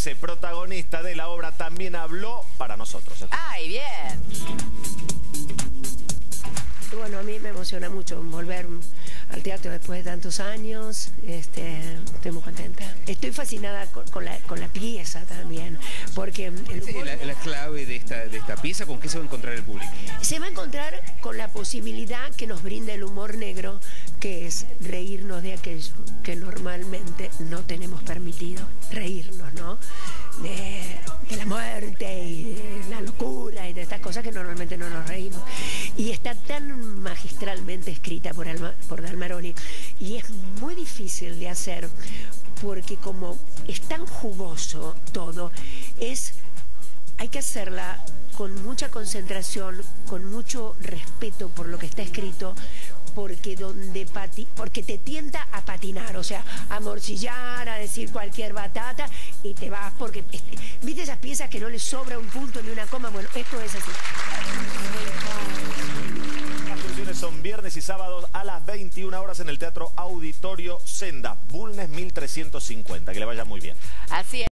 Gise, protagonista de la obra, también habló para nosotros. ¡Ay, bien! Bueno, a mí me emociona mucho volver al teatro después de tantos años. Este, estoy muy contenta. Estoy fascinada con, la, pieza también, porque... El la, la, clave de esta, de esta pieza? ¿Con qué se va a encontrar el público? Se va a encontrar con la posibilidad que nos brinda el humor negro, que es reírnos de aquello que normalmente no tenemos permitido, reírnos, ¿no? De, la muerte y de la locura y de estas cosas que normalmente no nos reímos. Y está tan magistralmente escrita por, por Dalmaroni y es muy difícil de hacer porque como es tan jugoso todo, es hay que hacerla con mucha concentración, con mucho respeto por lo que está escrito, porque donde pati, porque te tienta a patinar, o sea, a morcillar, a decir cualquier batata y te vas porque este, viste esas piezas que no le sobra un punto ni una coma, bueno, esto es así. Las funciones son viernes y sábados a las 21 horas en el Teatro Auditorio Senda, Bulnes 1350, que le vaya muy bien. Así es.